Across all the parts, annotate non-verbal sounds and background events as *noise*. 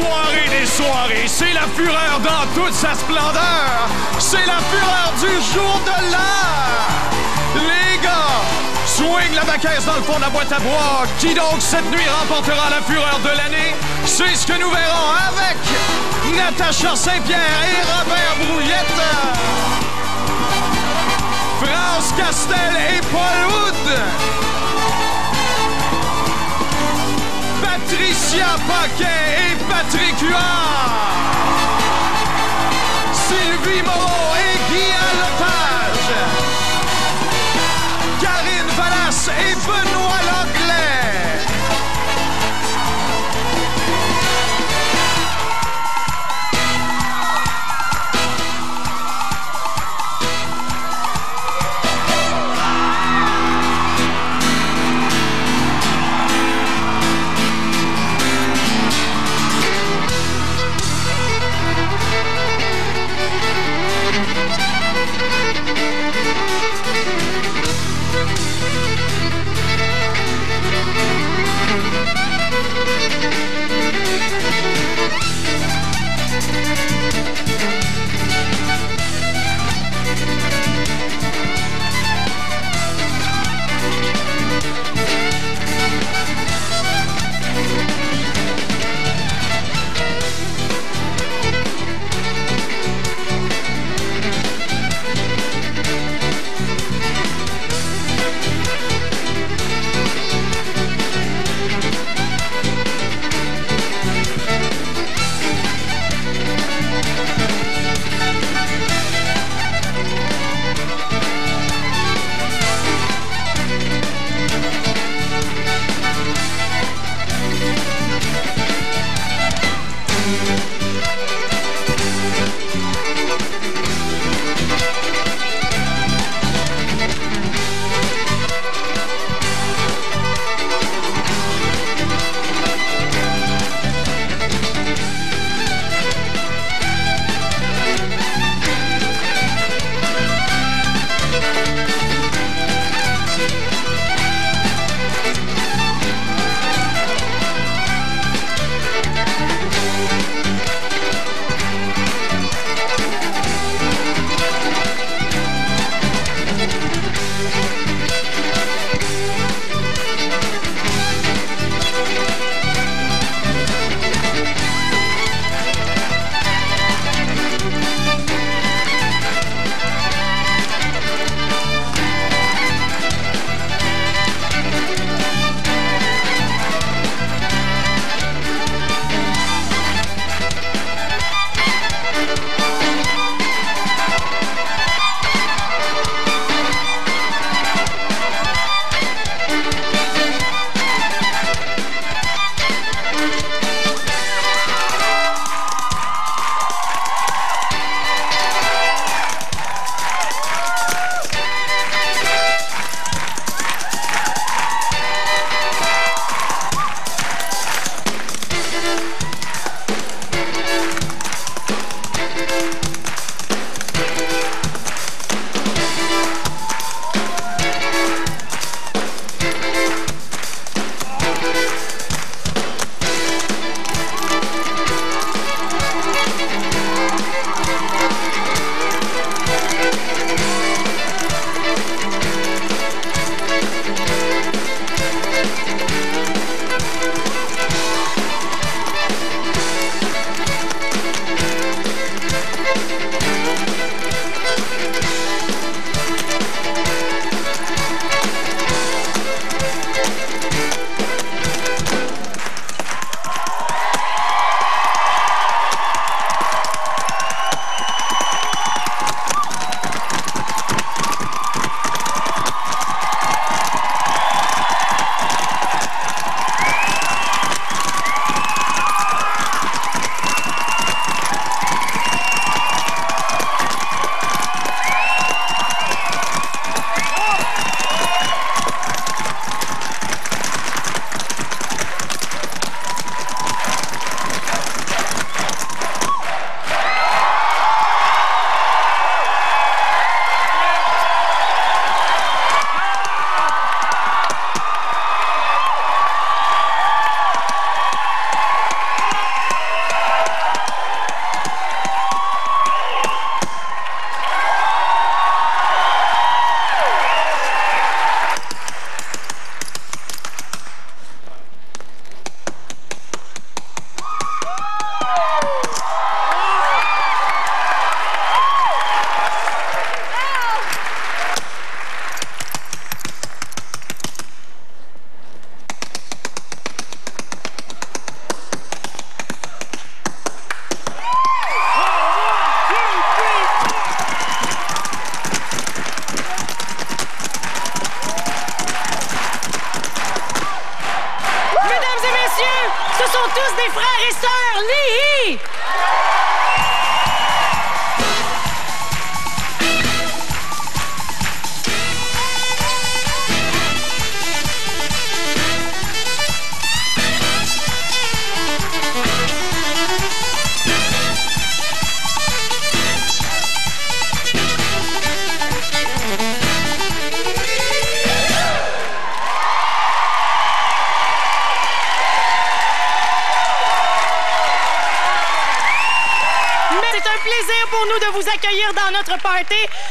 soirée des soirées, c'est la fureur dans toute sa splendeur. C'est la fureur du jour de l'heure. Les gars, swing la baquette dans le fond de la boîte à bois. Qui donc cette nuit remportera la fureur de l'année? C'est ce que nous verrons avec Natacha Saint-Pierre et Robert Brouillette. France Castel et Paul Wood. Patricia Paquet et Patrick Huard. Sylvie Moreau et Guy Lepage. Karine Vallas et Benoît Langlais.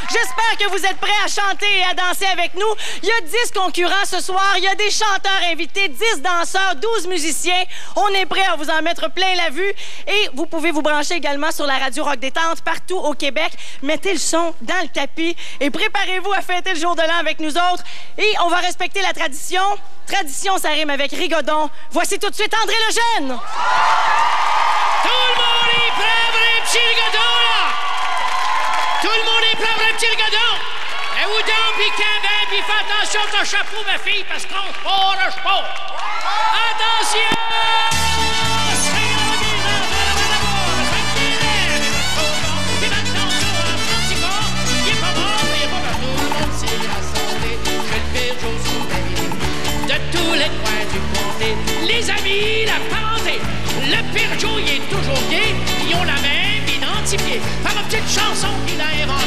J'espère que vous êtes prêts à chanter et à danser avec nous. Il y a 10 concurrents ce soir. Il y a des chanteurs invités, 10 danseurs, 12 musiciens. On est prêts à vous en mettre plein la vue. Et vous pouvez vous brancher également sur la radio Rock Détente partout au Québec. Mettez le son dans le tapis et préparez-vous à fêter le jour de l'an avec nous autres. Et on va respecter la tradition. Tradition, ça rime avec rigodon. Voici tout de suite André Lejeune. Tout le monde est prêt petit rigodon? Et vous donc, puis fais attention à ton chapeau, ma fille, parce qu'on part le sport. Attention! De tous les coins du comté, les amis, la parenté, le pire Joe, il est toujours gay, ils ont la même identifiée par une petite chanson qu'il a inventée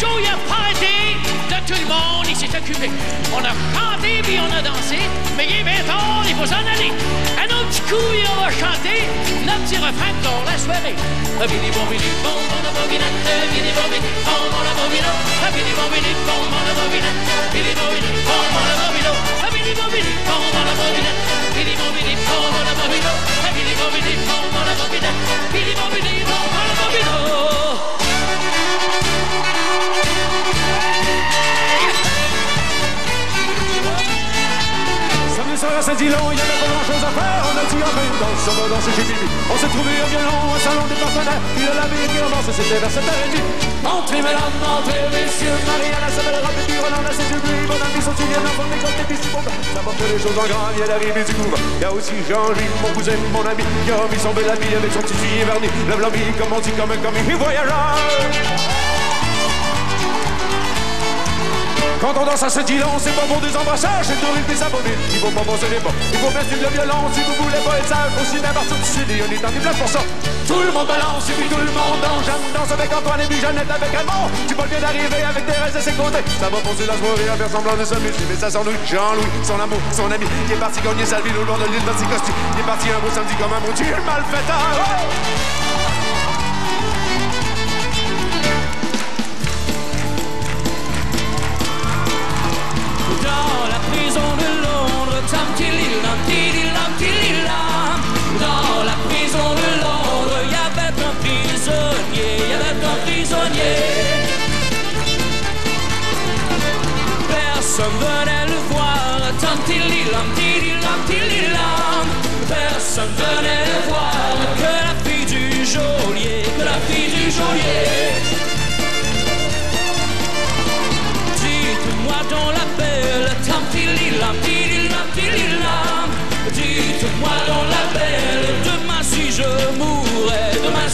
Il a pas été de tout le monde, il s'est occupé. On a chanté puis on a dansé, mais il est bien il faut s'en aller. Un autre petit coup, et on va chanter notre petit refrain pour la soirée. Ah, bidi bon, bon, bobinette, bidi bon, bidi bon, bon, bobinette, ah, bidi bon, bon, bobinette, bidi bon, bidi bon, bon, bobinette, ah, bidi bon, bon, bobinette, bidi bon, bidi bon, bon, bobinette, ah, bidi bon, bon, bobinette, bidi bon, Samedi soir à Saint-Dilon, il y avait pas grand chose à faire. On a dit en même danse, on va danser. On s'est trouvé un violon, un salon des partenaires. Puis la lavé qui avance, c'était vers 7h30. Entrez, mesdames, entrez, messieurs. Marianne, sa belle robe, et puis Roland, a ses yeux bleus. Mon ami, son souvenir d'enfant, mais comme des petits. Ça porte les choses en grand, il y a l'arrivée du couvent. Il y a aussi Jean-Gilles, mon cousin, mon ami, qui a mis son bel habit avec son tissu verni. Le blanc, comme on dit, comme un commis voyageur. Quand on danse à ce dilon, c'est pas pour des embrassages, c'est de rire des abonnés. Il faut pas penser les pas. Il faut bien suivre le violon si vous voulez pas être sage. Aussi bien partout du CD, on est en place pour ça. Tout le monde balance et puis tout le monde danse. Jeanne danse avec Antoine et puis Jeannette avec Raymond. Tu peux bien d'arriver avec Thérèse à ses côtés. Ça va penser la soirée à faire semblant de s'amuser. Mais ça s'ennuie Jean-Louis, son amour, son ami, qui est parti gagner sa ville au bord de l'île dans ses costumes. Il est parti un beau samedi comme un bon Dieu malfaiteur. Dans Tam tililam, tililam. Dans la prison de Londres, y avait un prisonnier, y avait un prisonnier. Personne venait le voir, tam tililam, tililam, tililam. Personne venait le voir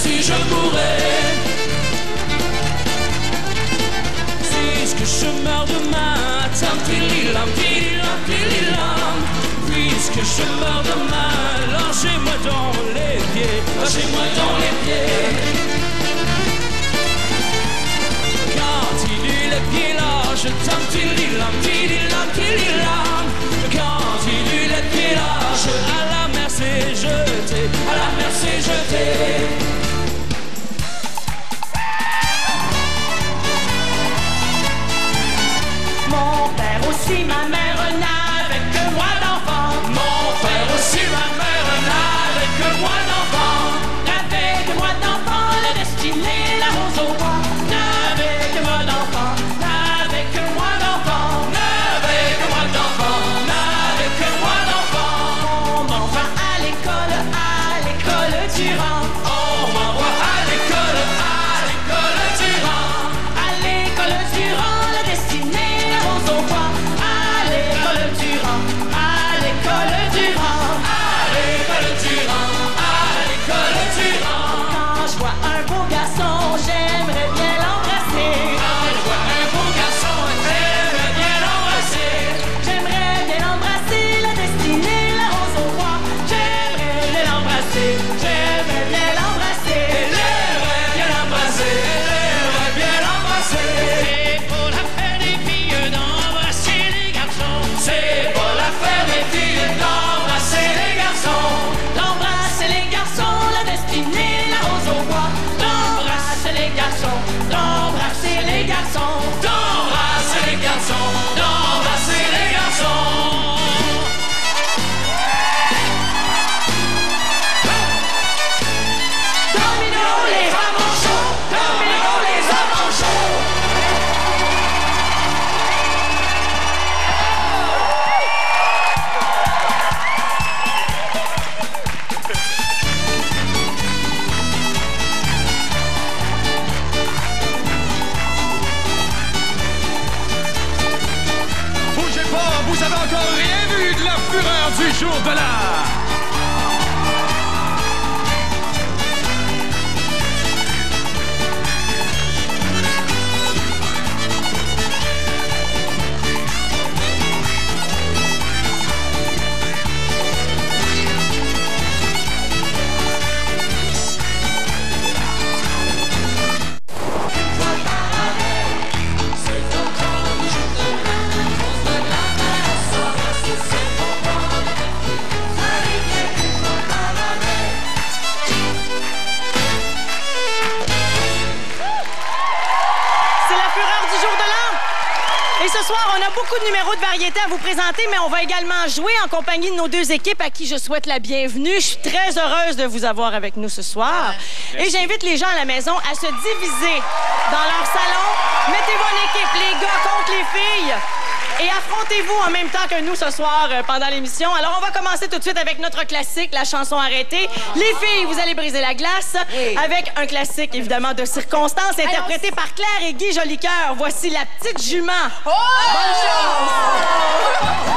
si je mourrais. Puisque je meurs demain, tam tililam, tililam, tililam. Puisque je meurs demain, lâchez-moi dans les pieds, lâchez-moi dans les pieds. Quand il eut les pieds larges, tam tililam, tililam, tililam. Quand il eut les pieds larges, à la mer s'est jeté, à la mer s'est jeté. Père aussi, ma à vous présenter, mais on va également jouer en compagnie de nos deux équipes à qui je souhaite la bienvenue. Je suis très heureuse de vous avoir avec nous ce soir. Et j'invite les gens à la maison à se diviser dans leur salon. Mettez-vous en équipe, les gars contre les filles. Et affrontez-vous en même temps que nous ce soir euh, pendant l'émission. Alors, on va commencer tout de suite avec notre classique, la chanson arrêtée. Les filles, vous allez briser la glace avec un classique, évidemment, de circonstances, interprété par Claire et Guy Jolicoeur. Voici La Petite Jument.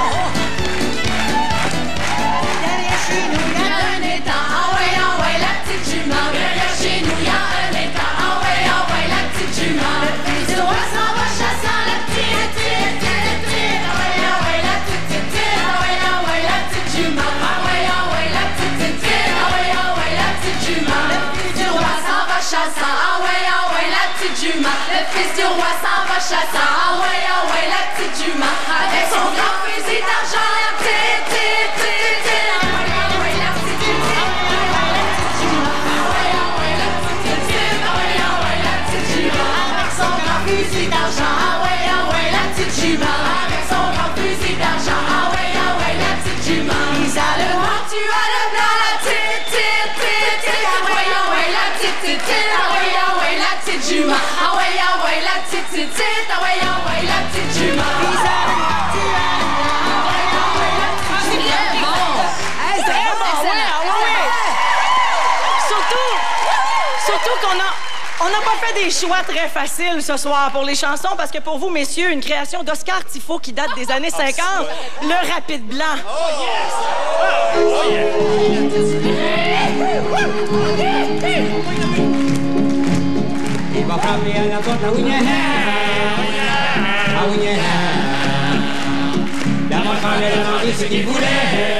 Derrière *laughs* Le fils du roi petite ouais, ah ouais, ouais. Surtout, surtout qu'on a... On n'a pas fait des choix très faciles ce soir pour les chansons parce que pour vous, messieurs, une création d'Oscar Tifo qui date des années 50, le rapide blanc. La porte à Winneha. À Winneha. La mort fallait demander ce qu'il voulait,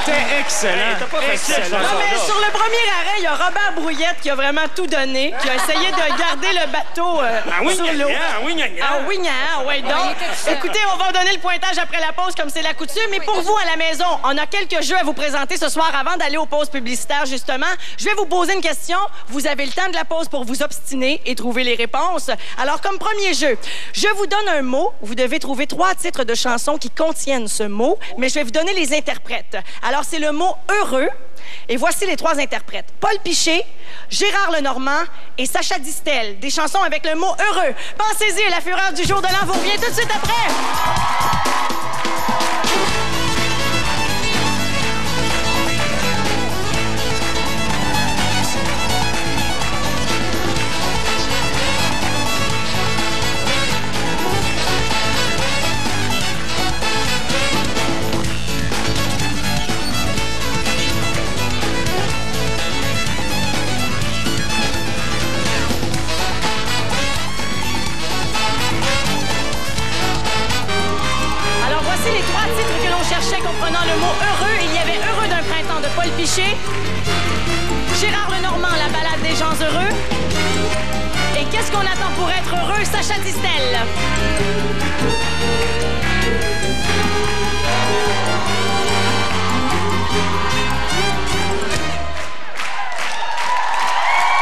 On était excellents. Excellent. Non, mais sur le premier arrêt, il y a Robert Brouillette qui a vraiment tout donné, qui a essayé de garder le bateau euh, Ah oui, sur l'eau. gna, ah oui, gna, gna. Ah oui, gna, donc. Écoutez, on va donner le pointage après la pause, comme c'est la coutume. Mais pour vous, à la maison, on a quelques jeux à vous présenter ce soir avant d'aller aux pauses publicitaires, justement. Je vais vous poser une question. Vous avez le temps de la pause pour vous obstiner et trouver les réponses. Alors, comme premier jeu, je vous donne un mot. Vous devez trouver trois titres de chansons qui contiennent ce mot, mais je vais vous donner les interprètes. Alors, c'est le mot heureux. Et voici les trois interprètes. Paul Piché, Gérard Lenormand et Sacha Distel. Des chansons avec le mot heureux. Pensez-y, la fureur du jour de l'an vous revient tout de suite après. pour être heureux, Sacha Distel.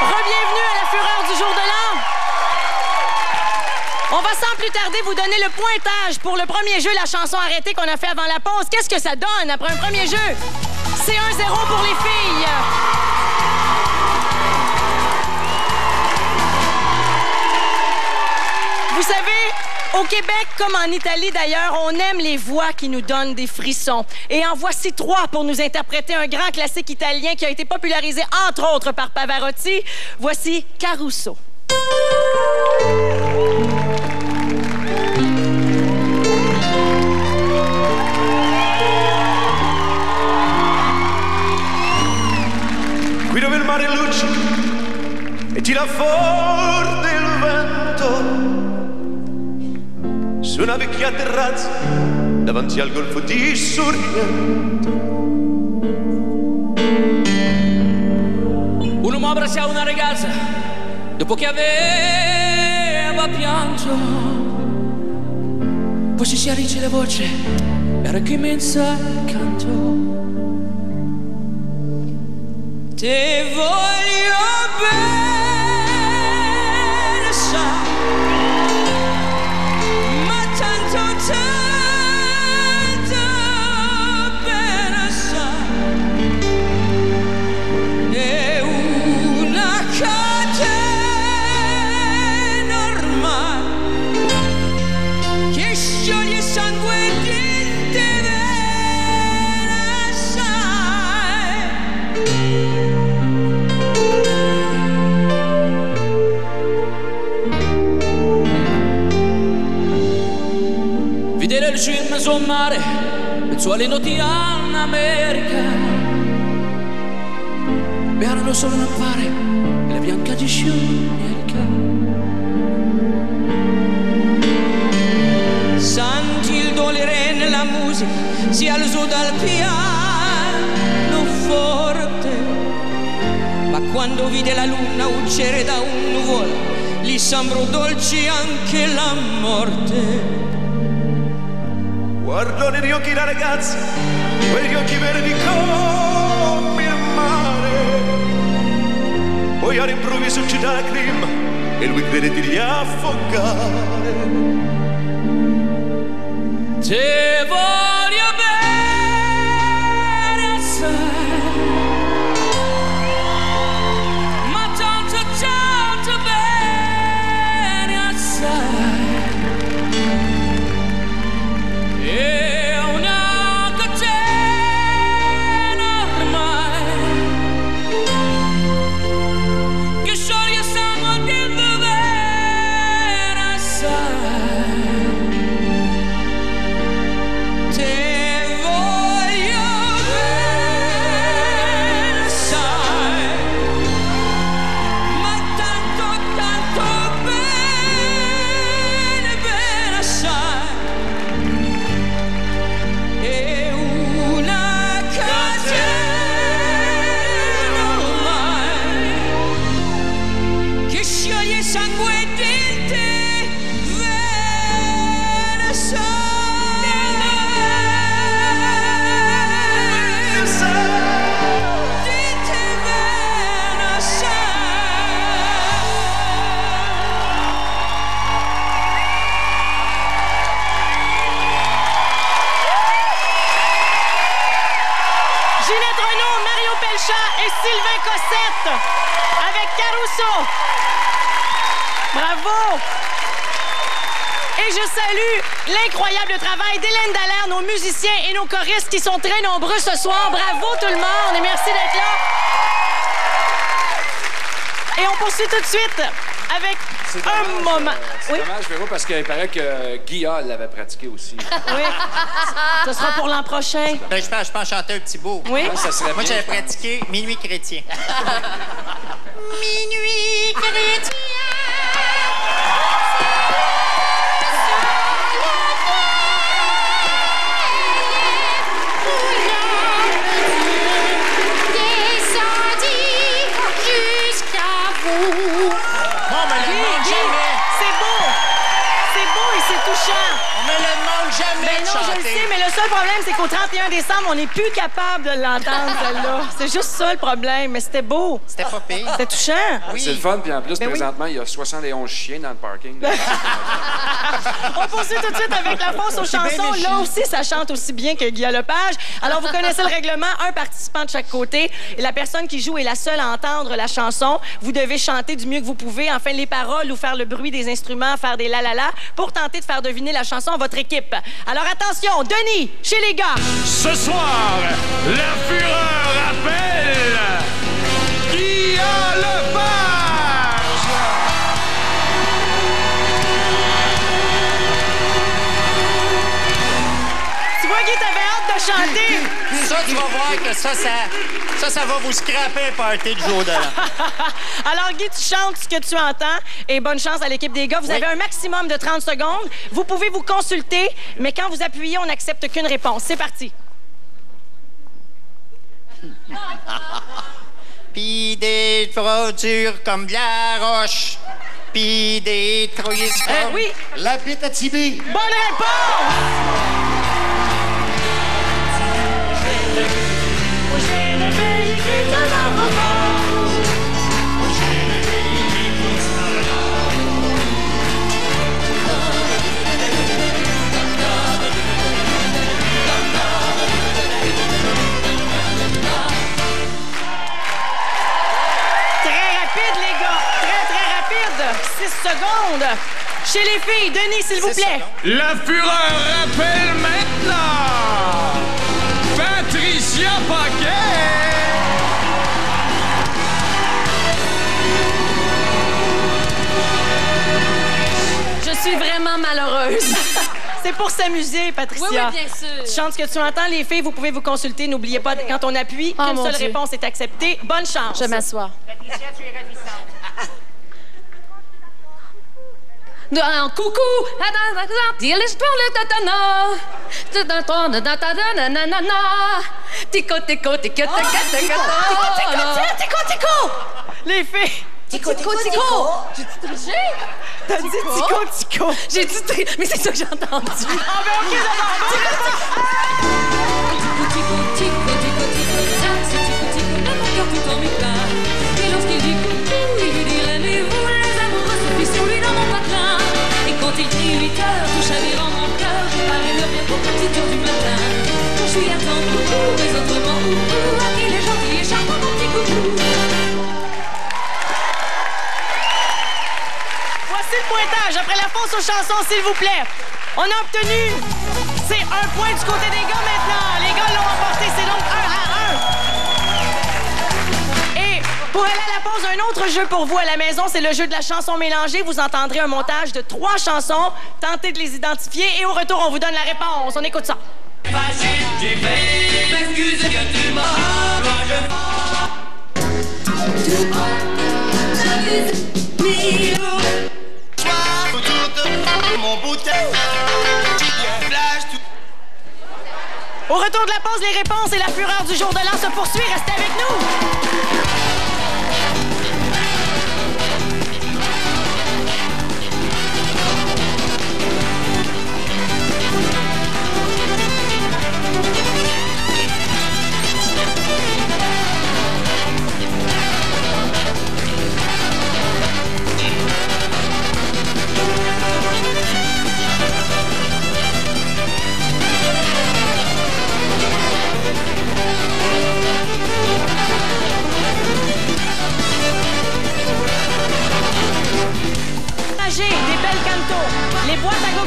Rebienvenue à la fureur du jour de l'an. On va sans plus tarder vous donner le pointage pour le premier jeu, la chanson arrêtée qu'on a fait avant la pause. Qu'est-ce que ça donne après un premier jeu? C'est 1-0 pour les filles. Vous savez, au Québec, comme en Italie d'ailleurs, on aime les voix qui nous donnent des frissons. Et en voici trois pour nous interpréter un grand classique italien qui a été popularisé entre autres par Pavarotti. Voici Caruso. Qui dove il mare e forte su una vecchia terrazza davanti al golfo di Sorrento. Un uomo abbraccia una ragazza dopo che aveva pianto. Poi si chiarisce la voce e ricomincia il canto. Te voglio bene, mezzo al mare, mezzo alle noti in America. Bearlo solo non pare e la bianca di Sciumierica. Senti il dolore nella musica, si alzò dal piano forte. Ma quando vide la luna uccere da un nuvolo, gli sembrò dolce anche la morte. Guardo negli occhi la ragazza, quegli occhi verdi come il mare. Poi all'improvviso ci dà la clima e lui crede di riaffogare. Te voglio l'incroyable travail d'Hélène Dallaire, nos musiciens et nos choristes qui sont très nombreux ce soir. Bravo tout le monde et merci d'être là. Et on poursuit tout de suite avec un dommage, moment. euh, C'est Oui, dommage, Véro, parce qu'il paraît que Guilla l'avait pratiqué aussi. oui. Ce sera pour l'an prochain. Ben, je peux, je peux en chanter un petit bout. Oui. Ouais, ça serait Moi, j'avais pratiqué Minuit chrétien. *laughs* Minuit chrétien. Seul problème, c'est qu'au 31 décembre, on n'est plus capable de l'entendre, celle-là. C'est juste ça le problème, mais c'était beau. C'était pas pire. C'était touchant. C'est le fun, puis en plus, Ben oui. présentement, il y a 71 chiens dans le parking. *laughs* On poursuit tout de suite avec la fosse aux chansons. Là aussi, ça chante aussi bien que Guy Lepage. Alors, vous connaissez le règlement. Un participant de chaque côté. Et la personne qui joue est la seule à entendre la chanson. Vous devez chanter du mieux que vous pouvez, enfin les paroles ou faire le bruit des instruments, faire des la la la pour tenter de faire deviner la chanson à votre équipe. Alors, attention, Denis, chez les gars. Ce soir, la fureur appelle Guy Lepage. Tu vois, Guy, t'avais hâte de chanter. Ça, tu vas voir que ça, ça, ça, ça va vous scraper un party de jour de. *laughs* Alors, Guy, tu chantes ce que tu entends et bonne chance à l'équipe des gars. Vous Oui. avez un maximum de 30 secondes. Vous pouvez vous consulter, mais quand vous appuyez, on n'accepte qu'une réponse. C'est parti. *laughs* Puis des durs comme de la roche. Puis des Euh, oui, La bite à Tibi. bonne réponse! Chez les filles, Denis, s'il vous Six plaît. secondes. La fureur appelle maintenant suis vraiment malheureuse. *laughs* C'est pour s'amuser, Patricia. Oui, oui, bien sûr. Tu chantes ce que tu entends. Les filles, vous pouvez vous consulter. N'oubliez pas, quand on appuie, Oh, qu'une seule Dieu. réponse est acceptée. Bonne chance. Je m'assois. Coucou, dis l'histoire de tatana. Tatatana, Tico, tico, tico, tico, tico, Tico, tico, tico! Les filles, tico, tico, tico. J'ai-tu triché? t'as dit tico, tico. J'ai dit tri- Mais c'est ça que j'ai entendu. Ah, ben, OK, réponse. Tico, tico, tico, tico, ça, c'est tico, tico, dans mon cœur tout en m'éclate. Et lorsqu'il dit coucou, il lui dit aimez-vous, les amoureux se fient sur lui dans mon patelin. Et quand il crie 8 heures, tout chavirant mon cœur, je parie le bien pour petite heure du matin. Quand je suis à ton coucou, Après la fosse aux chansons, s'il vous plaît. On a obtenu, c'est un point du côté des gars maintenant. Les gars l'ont emporté, c'est donc un à un. Et pour aller à la pause, un autre jeu pour vous à la maison, c'est le jeu de la chanson mélangée. Vous entendrez un montage de trois chansons. Tentez de les identifier et au retour, on vous donne la réponse. On écoute ça. Au retour de la pause, les réponses et la fureur du jour de l'an se poursuit. Restez avec nous.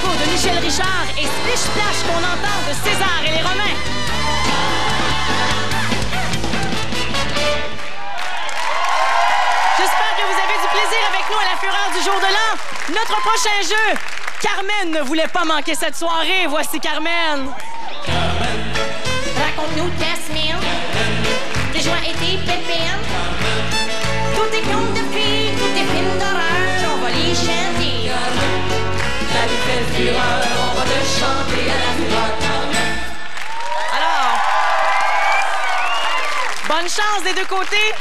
De Michel Richard et Splish Splash qu'on entend de César et les Romains. J'espère que vous avez du plaisir avec nous à la fureur du jour de l'an. Notre prochain jeu, Carmen ne voulait pas manquer cette soirée. Voici Carmen. Raconte-nous ta semaine, joies et tes. Fureur, on va te chanter à la fureur. Alors, bonne chance des deux côtés.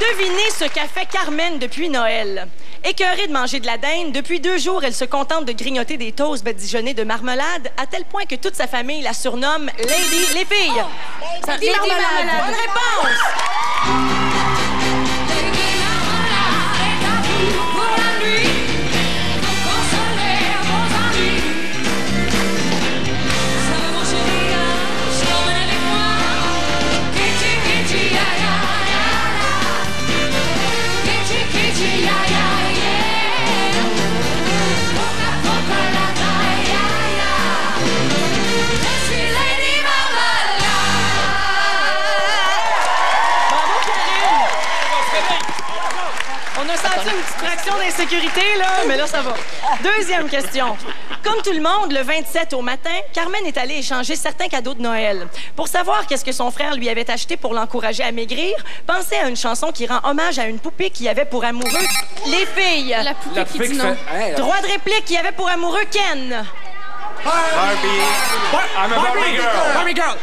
Devinez ce qu'a fait Carmen depuis Noël. Écœurée de manger de la dinde, depuis deux jours, elle se contente de grignoter des toasts badigeonnés de marmelade, à tel point que toute sa famille la surnomme Lady les filles. Ça- Lady Marmelade. Bonne réponse! Là, mais là, ça va. Deuxième question. Comme tout le monde, le 27 au matin, Carmen est allée échanger certains cadeaux de Noël. Pour savoir qu'est-ce que son frère lui avait acheté pour l'encourager à maigrir, pensez à une chanson qui rend hommage à une poupée qui avait pour amoureux les filles. La poupée La qui poupée dit qui non. fait... Hey, la- Droit de réplique qui avait pour amoureux Ken. Barbie. I'm a Barbie girl. Barbie girl.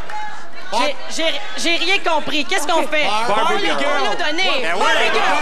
J'ai- rien compris. Qu'est-ce qu'on fait? Barbie on l'a- girl. on l'a donné. Ben. Barbie girl.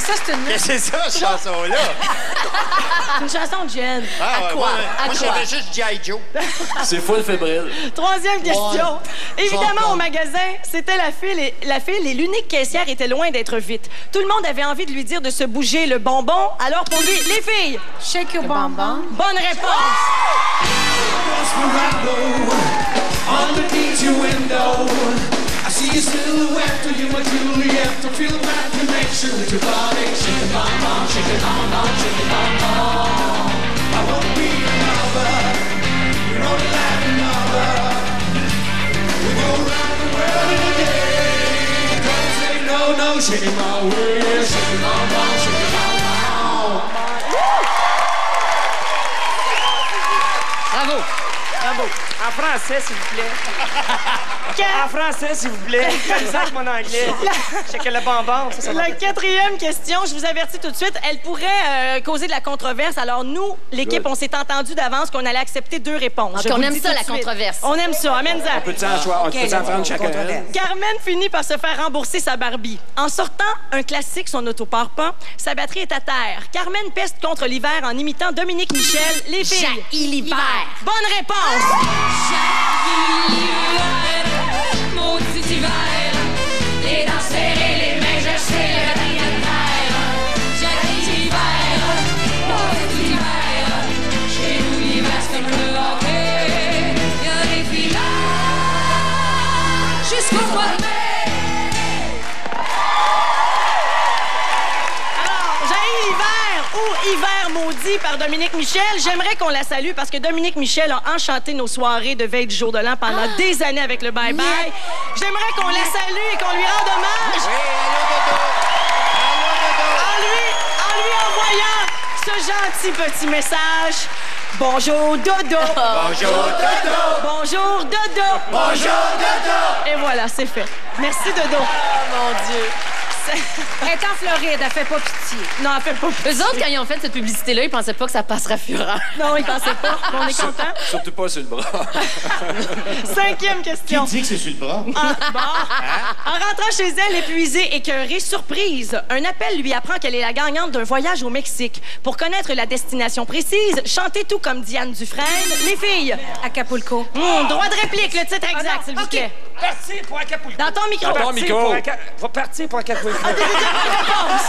Ça? C'est une, Qu'est-ce que c'est ça, cette chanson-là? *laughs* une chanson de Jen. Ah, ouais, Aqua. moi, moi, j'avais juste G.I. Joe. *laughs* C'est full fébrile. Troisième question. Évidemment, au magasin, c'était la file, et, la file et l'unique caissière était loin d'être vite. Tout le monde avait envie de lui dire de se bouger le bonbon. Alors pour lui, les filles, Shake your bonbon. bonne réponse. I see your silhouette, you my Juliet. To feel that connection with your body. Shake it, bomb, bomb, shake it, bomb, bomb, shake it, bomb, bomb. I won't be another. You're only like another. We go round the world in a day. Don't say no, no, shake it my way. Shake it, bomb, bomb, shake it, bomb, bomb. En français, s'il vous plaît. *laughs* En français, s'il vous plaît. *laughs* Mon anglais. Je sais que le bonbon, ça. La quatrième question, je vous avertis tout de suite, elle pourrait euh, causer de la controverse. Alors nous, l'équipe, on s'est entendu d'avance qu'on allait accepter deux réponses. Donc, Je on vous le aime dis ça, tout la suite. controverse. On aime ça. Amène-en. On peut-tu en, choix- on peut-tu en prendre chacun? Carmen finit par se faire rembourser sa Barbie. En sortant un classique, son auto part pas, sa batterie est à terre. Carmen peste contre l'hiver en imitant Dominique Michel, les filles. Jaillit l'hiver. Bonne réponse. Maudit hiver, les dents Par Dominique Michel. J'aimerais qu'on la salue parce que Dominique Michel a enchanté nos soirées de veille du jour de l'an pendant des années avec le Bye Bye. J'aimerais qu'on la salue et qu'on lui rende hommage Oui, allô, Dodo. en lui, en lui envoyant ce gentil petit message. Bonjour Dodo. *laughs* Bonjour, Dodo. Bonjour Dodo. Bonjour, Dodo. Et voilà, c'est fait. Merci Dodo. Mon Dieu. *laughs* Elle est en Floride, elle fait pas pitié. Non, elle fait pas pitié. Eux autres, quand ils ont fait cette publicité-là, ils pensaient pas que ça passerait fureur. Non, ils pensaient pas. Mais *laughs* on est contents. Surtout pas sur le bras. *laughs* Cinquième question. Qui dit que c'est sur le bras? Ah, bon. En rentrant chez elle, épuisée, écœurée, surprise, un appel lui apprend qu'elle est la gagnante d'un voyage au Mexique. Pour connaître la destination précise, chantez tout comme Diane Dufresne. Les filles. Acapulco. Hum, droit de réplique, le titre exact, s'il vous plaît. Parti pour Acapulco. Dans ton micro. Dans ton micro. pour Aca- Va partir pour Acapulco. Ah, t'es déjà bonne réponse.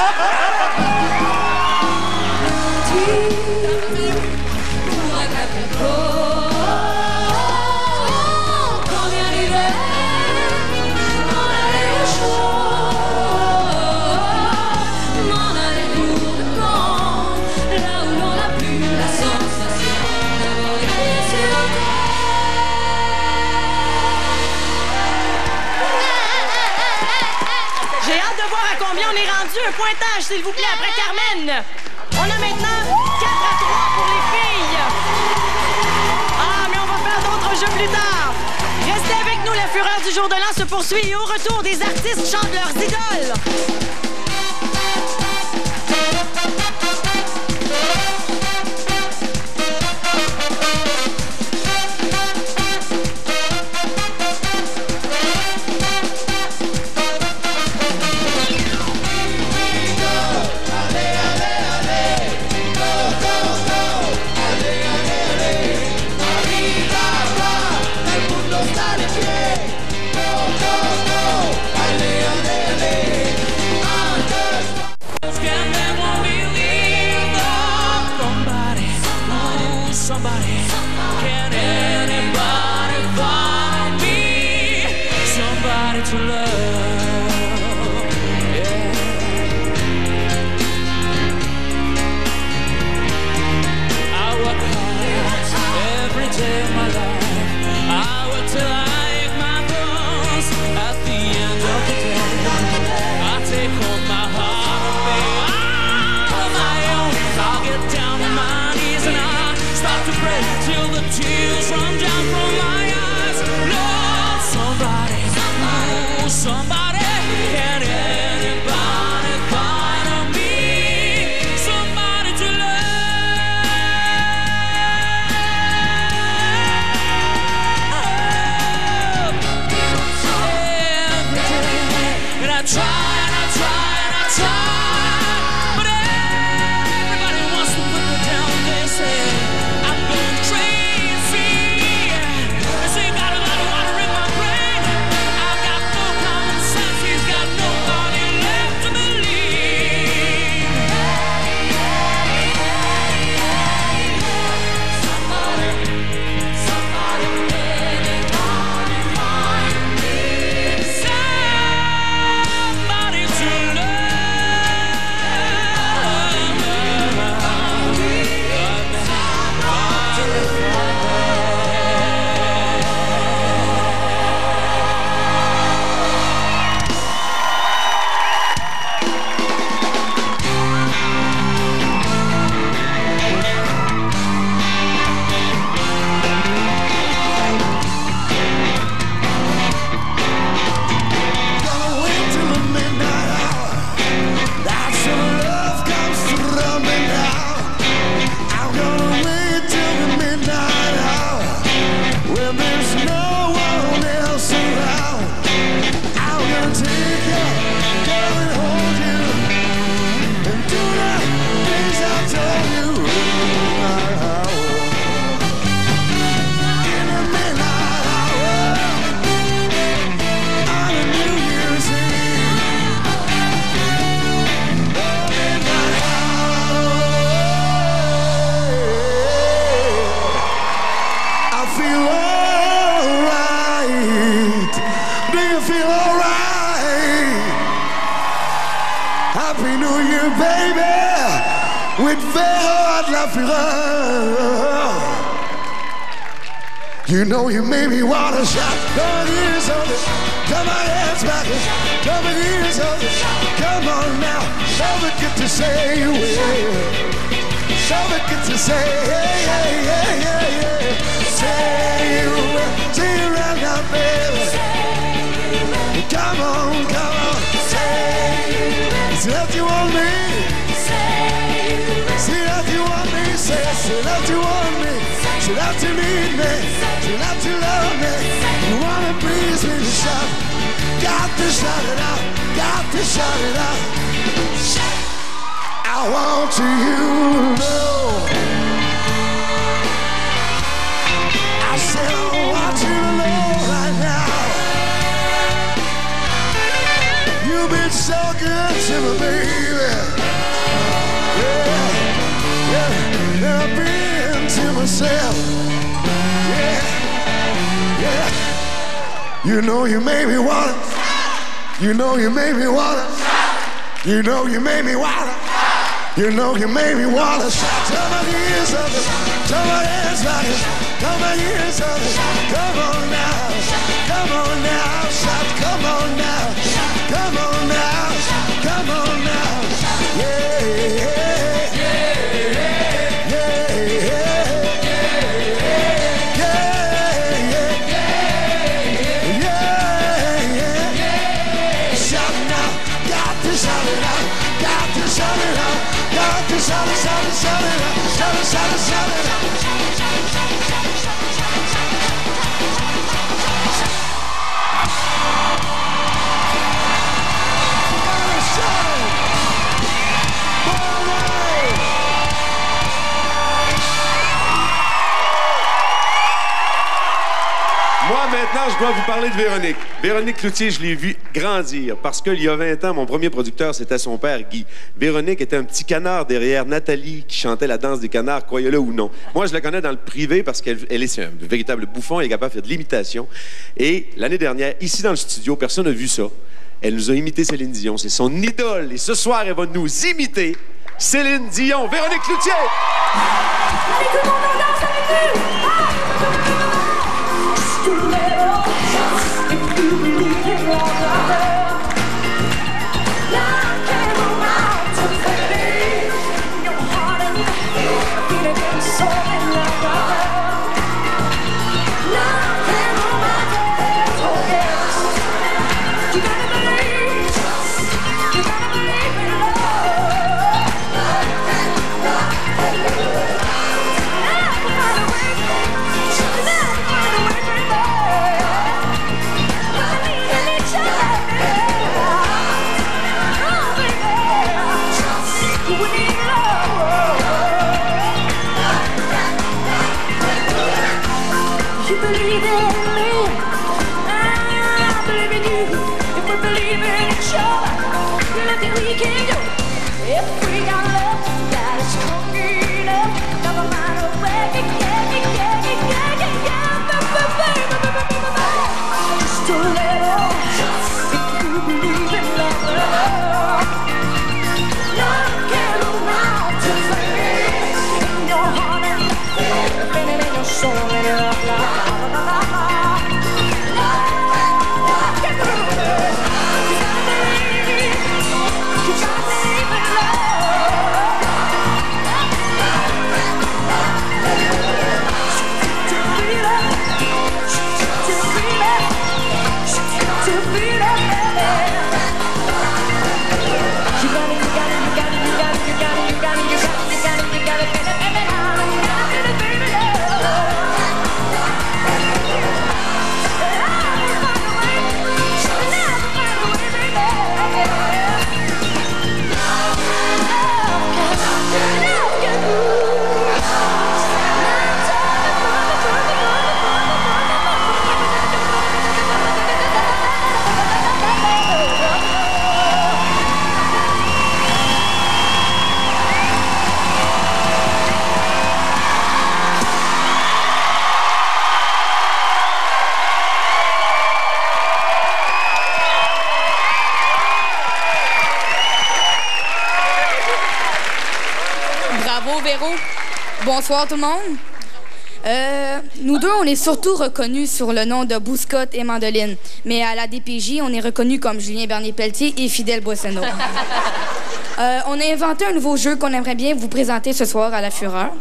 Un pointage, s'il vous plaît, après Carmen. On a maintenant 4 à 3 pour les filles. Ah, mais on va faire d'autres jeux plus tard. Restez avec nous, la fureur du jour de l'an se poursuit et au retour, des artistes chantent leurs idoles. Try Say that you need me. Say that you love me. You wanna please me to shout. Got to shout it out. Got to shout it out. I want you to know. I said I want you to know right now. You've been so good to me, baby. Myself. Yeah, yeah. You know you made me wanna. You know you made me wanna. You know you made me wanna. You know you made me wanna. Tell my ears of it. Tell my hands like it. Tell my ears of it. Come on now. Come on now. Shout. Come on now. Come on now. Come on now. Yeah, Je dois vous parler de Véronique. Véronique Cloutier, je l'ai vue grandir parce qu'il y a 20 ans, mon premier producteur, c'était son père, Guy. Véronique était un petit canard derrière Nathalie qui chantait la danse des canards, croyez-le ou non. Moi, je la connais dans le privé parce qu'elle elle est un véritable bouffon, elle est capable de faire de l'imitation. Et l'année dernière, ici dans le studio, personne n'a vu ça. Elle nous a imité Céline Dion. C'est son idole. Et ce soir, elle va nous imiter Céline Dion. Véronique Cloutier! You Bonsoir, tout le monde. Euh, nous deux, on est surtout reconnus sur le nom de Bouscotte et Mandoline. Mais à la DPJ, on est reconnus comme Julien Bernier-Pelletier et Fidèle Boissonneau. *laughs* Euh, on a inventé un nouveau jeu qu'on aimerait bien vous présenter ce soir à la Fureur.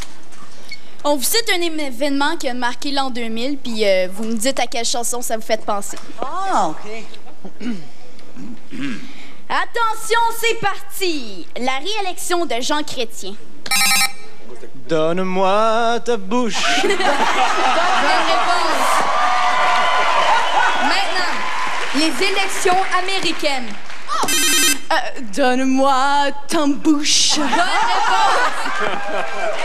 On vous cite un événement qui a marqué l'an 2000, puis euh, vous nous dites à quelle chanson ça vous fait penser. Ah, OK. Attention, c'est parti! La réélection de Jean Chrétien. Donne-moi ta bouche. *laughs* Bonne réponse. Maintenant, les élections américaines. Euh, Donne-moi ta bouche. Bonne réponse.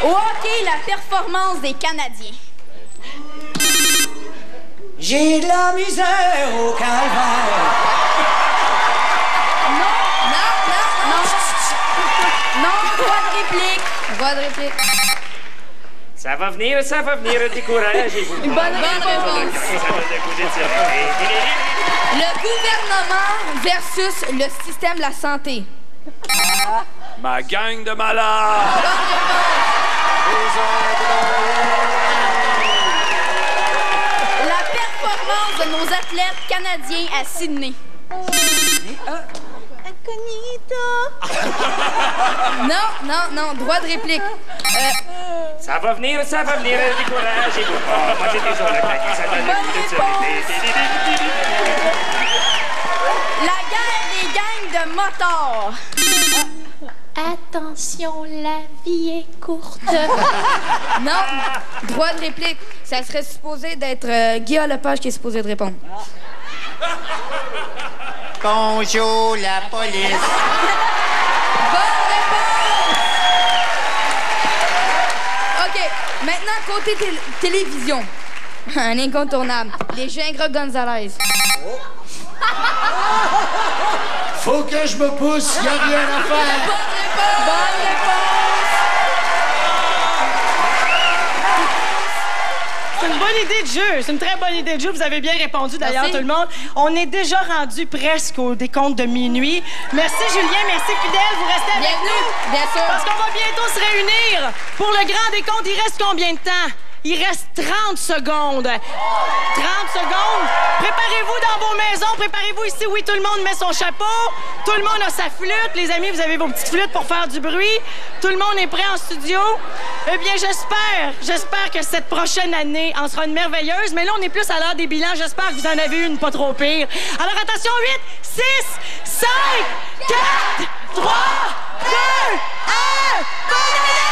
Au hockey, la performance des Canadiens? J'ai de la misère au calvaire. Droit de réplique. Ça va venir, ça va venir, découragez-vous. Une bonne réponse. De tirer. Le gouvernement versus le système de la santé. Ma gang de malades! La performance de nos athlètes canadiens à Sydney. Incognito, *laughs* Non, non, non, droit de réplique. Euh, Ça va venir, ça va venir, découragez-vous pas. Moi, j'ai toujours le paquet, ça donne ça. La guerre des gangs de motards. Attention, la vie est courte. *laughs* non, droit de réplique. Ça serait supposé d'être euh, Guillaume Lepage qui est supposé de répondre. Bonjour, la police. OK, maintenant, côté tél- télévision. *laughs* Un incontournable. Les Gingres Gonzalez. Faut que je me pousse, y a rien à faire. Bonne réponse! C'est une bonne idée de jeu. C'est une très bonne idée de jeu. Vous avez bien répondu d'ailleurs, tout le monde. On est déjà rendu presque au décompte de minuit. Merci Julien, merci Fidèle. Vous restez avec Bienvenue, nous. bien sûr. Parce qu'on va bientôt se réunir pour le grand décompte. Il reste combien de temps? Il reste 30 secondes. 30 secondes. Préparez-vous dans vos maisons. Préparez-vous ici. Oui, tout le monde met son chapeau. Tout le monde a sa flûte. Les amis, vous avez vos petites flûtes pour faire du bruit. Tout le monde est prêt en studio. Eh bien, j'espère, j'espère que cette prochaine année en sera une merveilleuse. Mais là, on est plus à l'heure des bilans. J'espère que vous en avez une pas trop pire. Alors, attention, 8, 6, 5, 4, 3, 2, 1. Bonne année!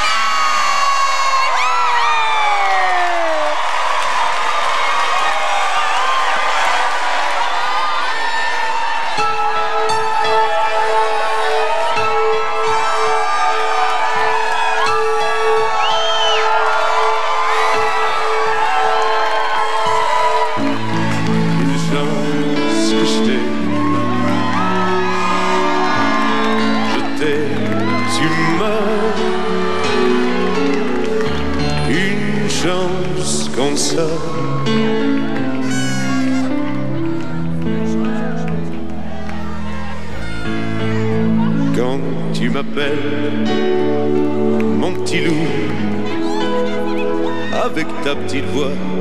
Ta petite voix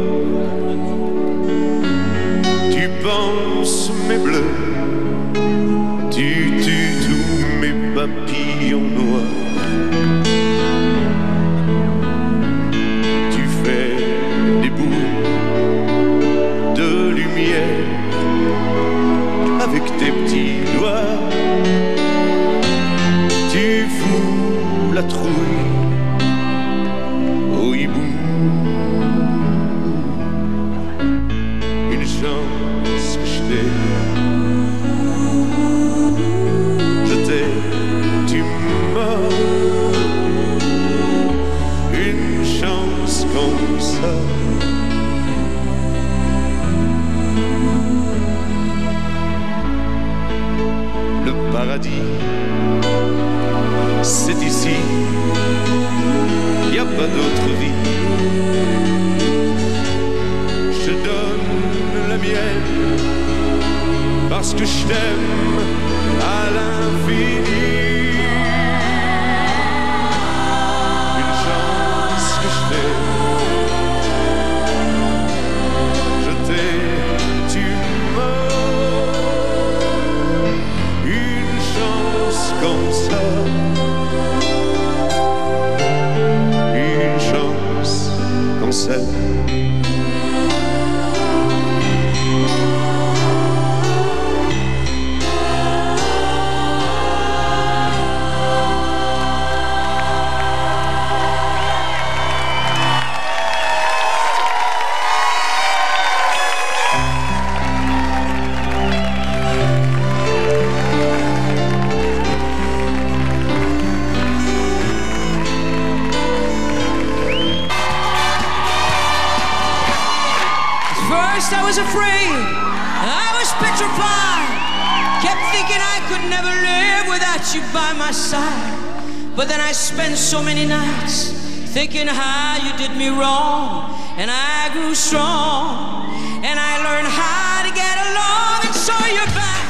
But then I spent so many nights thinking how you did me wrong. And I grew strong. And I learned how to get along. And so you're back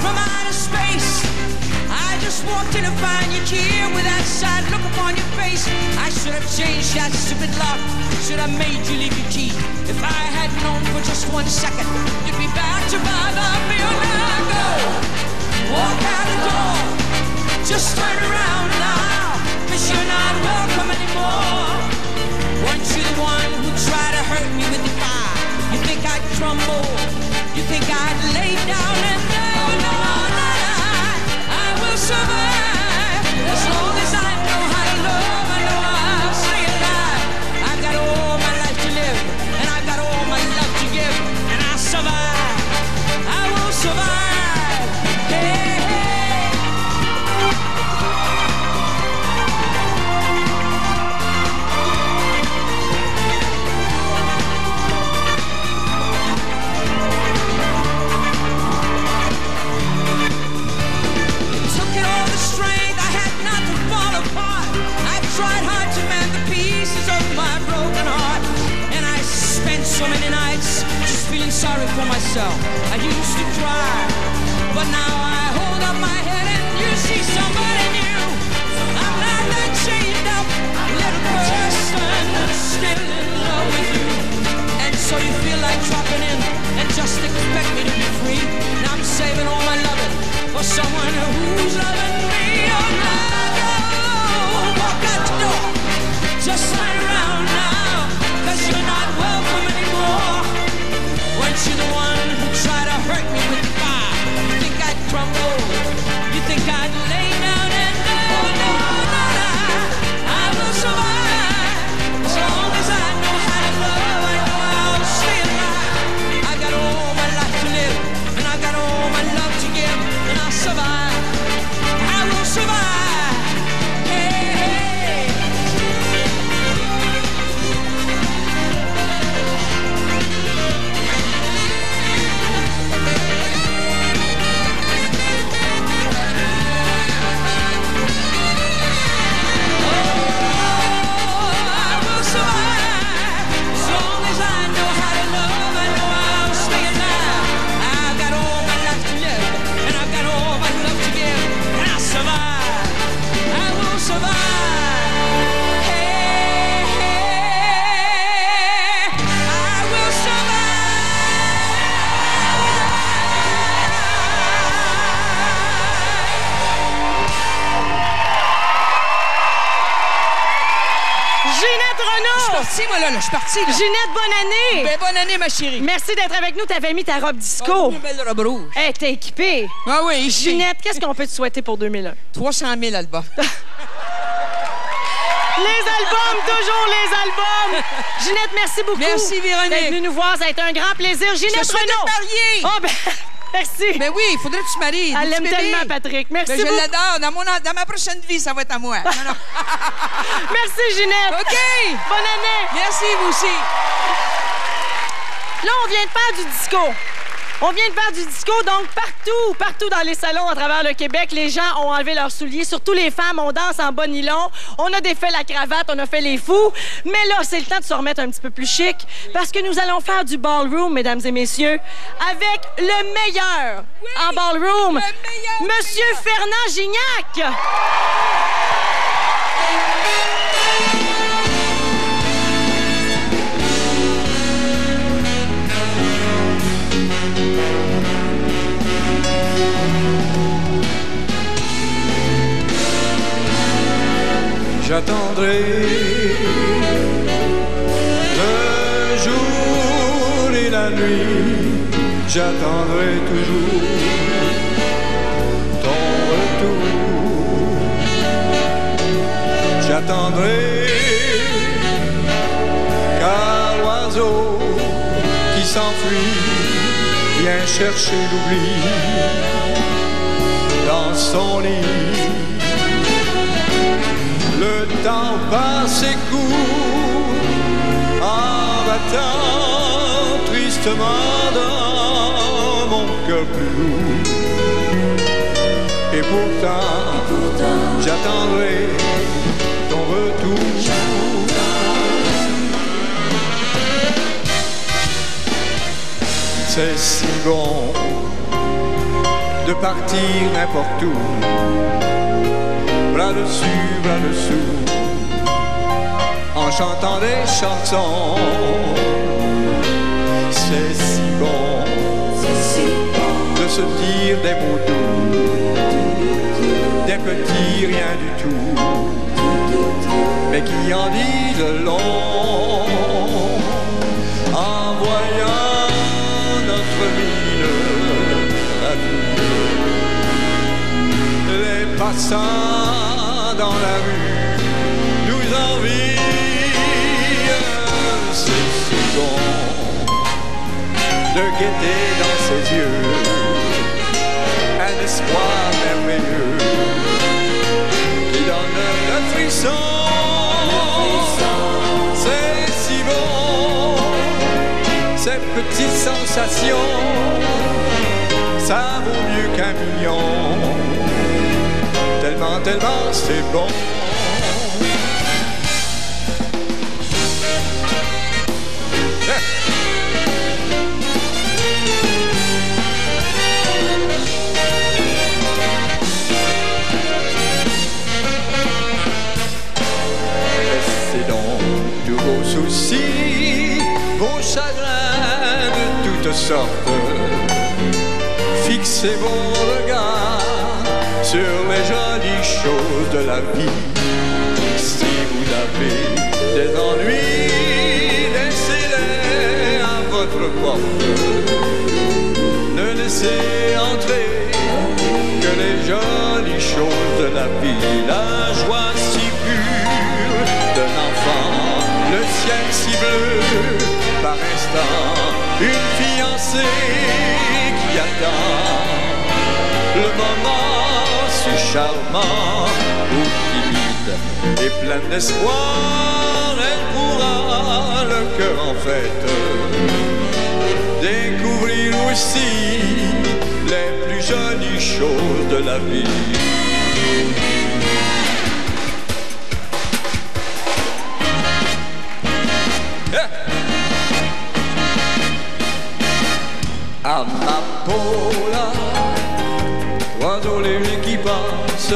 from outer space. I just walked in to find you here with that sad look upon your face. I should have changed that stupid lock. Should have made you leave your key. If I had known for just one second, you'd be back to. Now go. Walk out the door. Just turn around now, cause you're not welcome anymore. Weren't you the one who tried to hurt me with the fire? You think I'd crumble? You think I'd lay down and die? Oh, no, no, I will survive myself. I used to cry, but now I hold up my head and you see somebody new. I'm not that chained up little person still in love with you. And so you feel like dropping in and just expect me to be free. Now I'm saving all my loving for someone who's loving me. Oh, no, no, walk out the door. Just turn chérie. Merci d'être avec nous. T'avais mis ta robe disco. Une belle robe rouge. Hey, t'es équipée. Ah oui, ici. Ginette, qu'est-ce qu'on peut te souhaiter pour 2001? 300 000 albums. *laughs* Les albums, toujours les albums! Ginette, merci beaucoup. Merci, Véronique. D'être venue nous voir, ça a été un grand plaisir. Ginette Je d'être mariée. Oh, ben, *laughs* merci. Ben oui, il faudrait que tu te maries. Elle l'aime tellement, Patrick. Merci Ben, je beaucoup. l'adore. Dans, mon, dans ma prochaine vie, ça va être à moi. Non, non. *laughs* Merci, Ginette. OK. Bonne année. Merci, vous aussi. Là, on vient de faire du disco. On vient de faire du disco, donc partout, partout dans les salons à travers le Québec, les gens ont enlevé leurs souliers. Surtout les femmes, on danse en bas nylon. On a défait la cravate, on a fait les fous. Mais là, c'est le temps de se remettre un petit peu plus chic parce que nous allons faire du ballroom, mesdames et messieurs, avec le meilleur en ballroom, Monsieur Fernand Gignac. J'attendrai le jour et la nuit, j'attendrai toujours ton retour. J'attendrai car l'oiseau qui s'enfuit vient chercher l'oubli dans son lit. Temps passe et court en battant tristement dans mon cœur plus. Et pourtant, j'attendrai ton retour. C'est si bon de partir n'importe où bras dessus, bras dessous, en chantant des chansons. C'est si bon, de se dire des mots doux, des petit rien du tout, mais qui en dit de long en voyant notre mine ravie. Les passants dans la rue nous envient, c'est si bon de guetter dans ses yeux un espoir merveilleux qui donne le frisson. C'est si bon, ces petites sensations, ça vaut mieux qu'un million. Tellement, c'est bon. Si vous avez des ennuis, laissez-les à votre porte. Ne laissez entrer que les jolies choses. De la vie, la joie si pure d'un enfant, le ciel si bleu, par instant, une fiancée qui attend, le moment si charmant et plein d'espoir, elle pourra le cœur en fête découvrir aussi les plus jolies choses de la vie. Amapola, oiseau léger qui passe,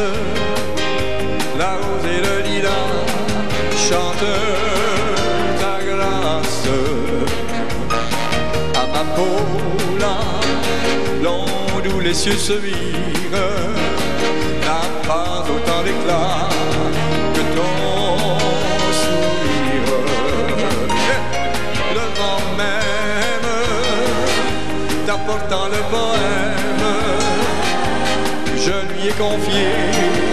chantent ta grâce. Amapola, long d'où les cieux se virent, n'a pas autant d'éclat que ton sourire. Le vent même t'apportant le poème, je lui ai confié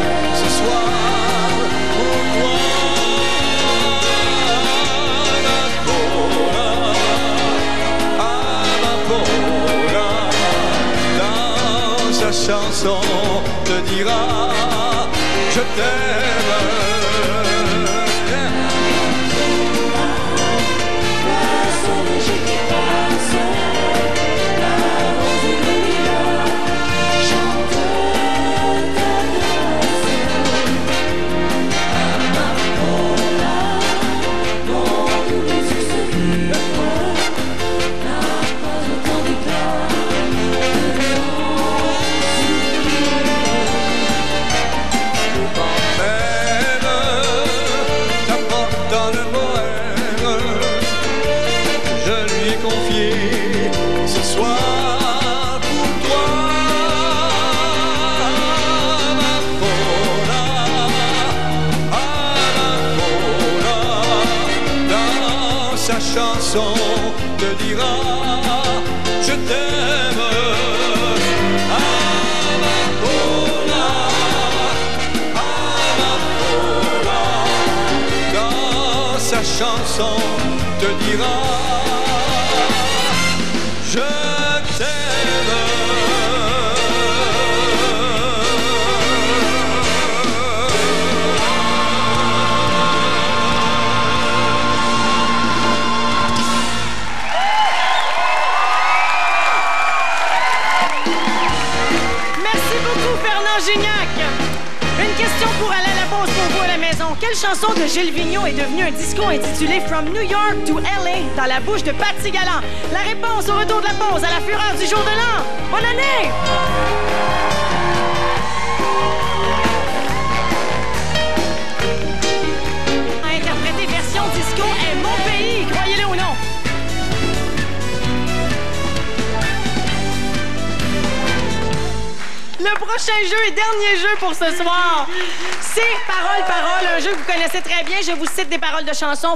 chanson te dira je t'aime.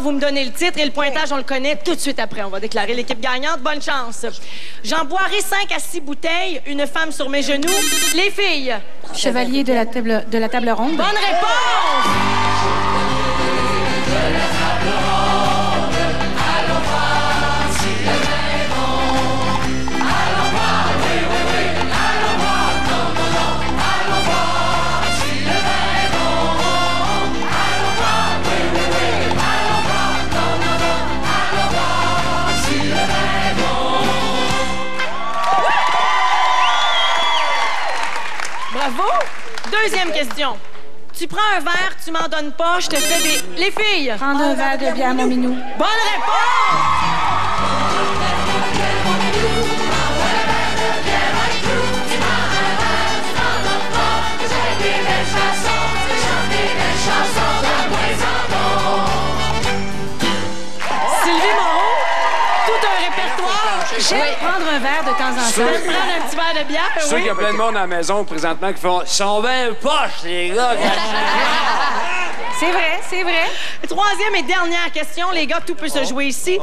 Vous me donnez le titre et le pointage, on le connaît tout de suite après. On va déclarer l'équipe gagnante. Bonne chance. J'en boirai 5 à 6 bouteilles, une femme sur mes genoux. Les filles. Chevalier de la table, de la table ronde. Bonne réponse! Deuxième question. Tu prends un verre, tu m'en donnes pas, je te fais des... Les filles! Prendre un verre de bière, mon minou. Bonne réponse! Sûr. Prendre un petit verre de bière, Je suis sûr oui. qu'il y a plein de monde à la maison présentement qui font sont bien poches, les gars. C'est vrai, c'est vrai. Troisième et dernière question, les gars, tout peut se jouer ici.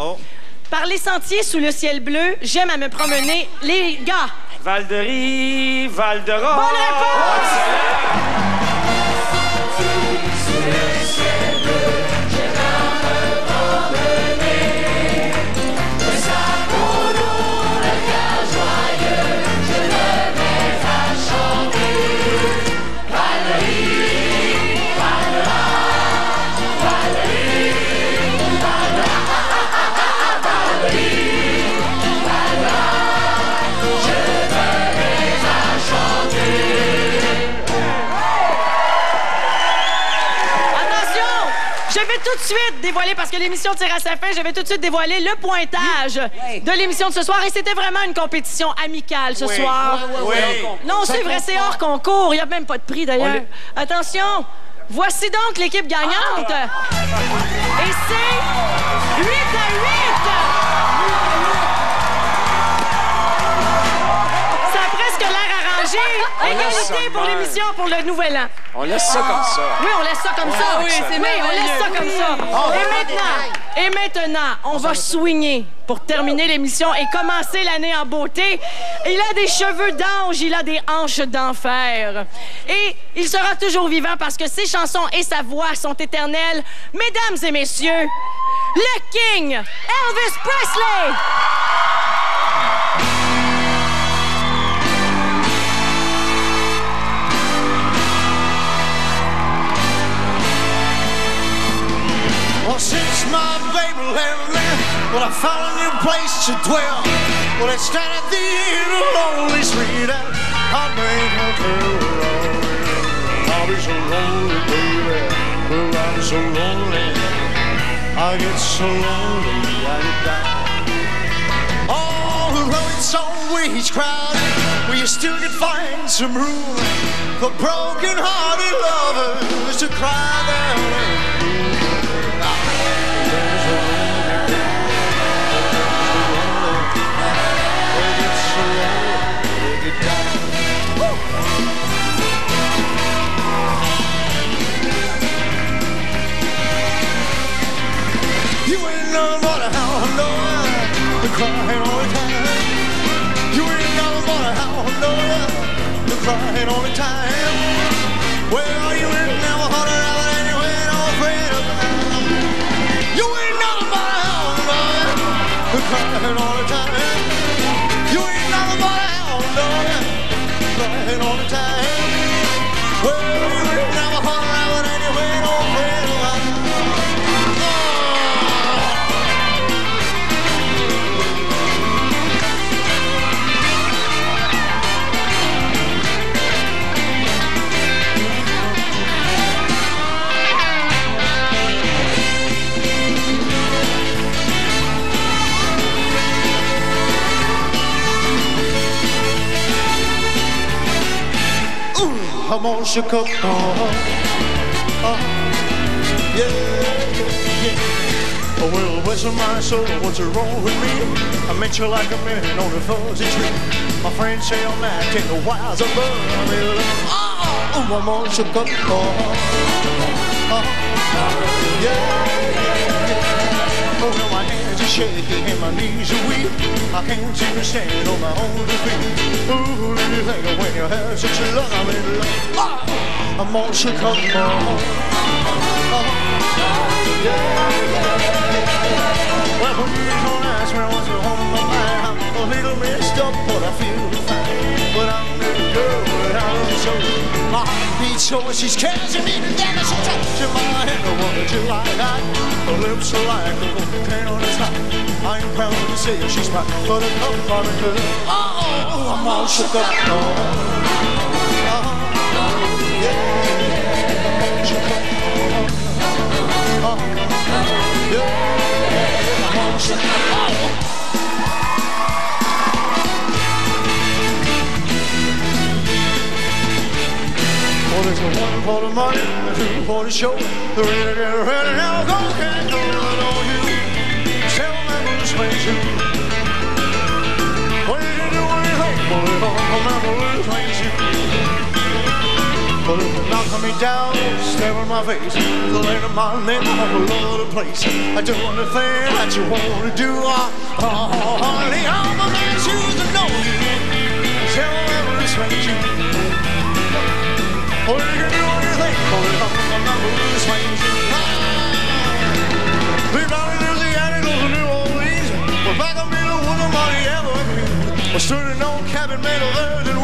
Par les sentiers sous le ciel bleu, j'aime à me promener. Les gars, Val de Riz, Val de Rose. Bonne réponse! Tout de suite dévoiler, parce que l'émission tire à sa fin, je vais tout de suite dévoiler le pointage de l'émission de ce soir. Et c'était vraiment une compétition amicale ce Oui. soir. Oui, oui, oui. Non, c'est vrai, c'est hors concours. Il n'y a même pas de prix d'ailleurs. Attention! Voici donc l'équipe gagnante. Et On pour l'émission pour le nouvel an. On laisse ça comme ça. Oui, on laisse ça comme Ouais, ça. oui, c'est oui, on laisse ça comme ça. Et maintenant, et maintenant, on va swinger pour terminer l'émission et commencer l'année en beauté. Il a des cheveux d'ange, il a des hanches d'enfer. Et il sera toujours vivant parce que ses chansons et sa voix sont éternelles. Mesdames et messieurs, le King, Elvis Presley! Well, since my baby left me, well, I found a new place to dwell. Well, it's down at the end of lonely street, and I made her feel I'll be so lonely, baby. Well, I'm so lonely. I get so lonely, I down. Oh, though it's always crowded, well, you still can find some room for broken-hearted lovers to cry their crying all the time. I'm on shook up. Yeah, yeah. Oh, well, bless my soul, what's wrong with me? I met you like a man on a fuzzy tree. My friends say I'm acting the wise of love. Oh, I'm all shook up. Yeah, yeah, yeah. Oh, well, my hands are shaking and my knees are weak. I can't even stand on my own two feet. Ooh, do you think when you have such a love in love? Oh, I'm all shook up. Oh, oh, yeah. Well, when you don't ask me what's on my mind, I'm a little messed up, but I feel fine. Soul. My heart beats so she's catching me together. She touches my hand, I wanted you like that. Her lips are like a volcano that's hot. I am proud to say she's my buttercup, I'm love. Oh, oh, I'm all shook up. Oh, oh, yeah, I'm all shook up. Oh, oh, yeah. Well, there's a one for the money, a two for the show. The ready, get ready now, go, can't go, I know you. Tell me who's playing you. What you can do anything, but it all remember who's playing you. But if you knock me down, stare in my face, the land of my name, all over the place. I do anything that you want to do. Oh, oh, honey, I'm a man shoes to know you. Tell me who's playing you. Should've known cabin made a living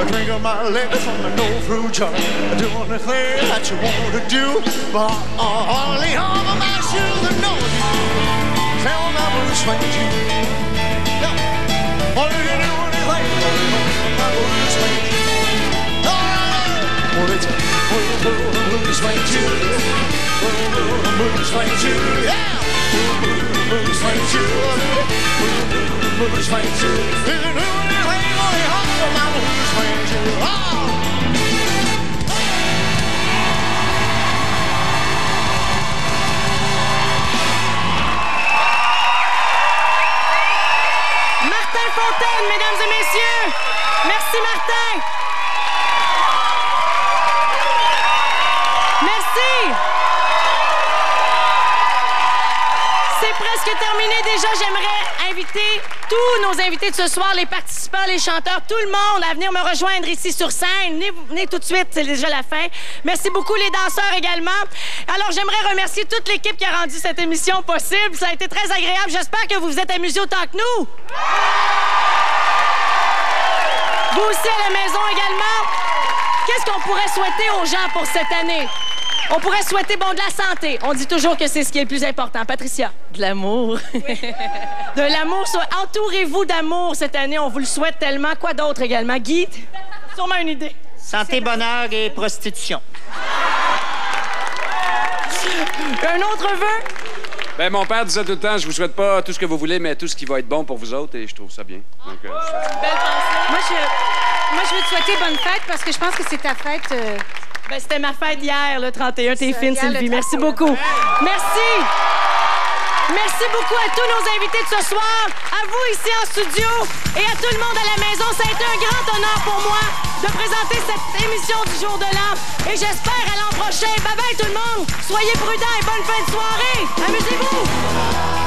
or drink of my liquor from the no-fruit jar. I do anything that you want to do, but only all of my shoes and know you. Tell my blues swing you. Yeah. Well, you do anything, swing you. A you. You. Yeah. You. You. Mesdames et messieurs. Merci, Martin. Merci. C'est presque terminé déjà. J'aimerais inviter tous nos invités de ce soir, les participants, les chanteurs, tout le monde à venir me rejoindre ici sur scène. Venez, tout de suite, c'est déjà la fin. Merci beaucoup les danseurs également. Alors j'aimerais remercier toute l'équipe qui a rendu cette émission possible. Ça a été très agréable. J'espère que vous vous êtes amusés autant que nous. Vous aussi à la maison également. Qu'est-ce qu'on pourrait souhaiter aux gens pour cette année? On pourrait souhaiter bon de la santé. On dit toujours que c'est ce qui est le plus important. Patricia. De l'amour. De l'amour. Entourez-vous d'amour cette année. On vous le souhaite tellement. Quoi d'autre également? Guy? Sûrement une idée. Santé, bonheur et prostitution. Un autre vœu? Ben, mon père disait tout le temps, je vous souhaite pas tout ce que vous voulez, mais tout ce qui va être bon pour vous autres, et je trouve ça bien. Donc, euh, Moi, je, moi, je veux te souhaiter bonne fête parce que je pense que c'est ta fête. euh, Ben, c'était ma fête hier, le 31. T'es fine, Sylvie. Merci 31. beaucoup. Merci. Merci beaucoup à tous nos invités de ce soir, à vous ici en studio et à tout le monde à la maison. Ça a été un grand honneur pour moi de présenter cette émission du jour de l'an. Et j'espère à l'an prochain. Bye bye tout le monde. Soyez prudents et bonne fin de soirée. Amusez-vous.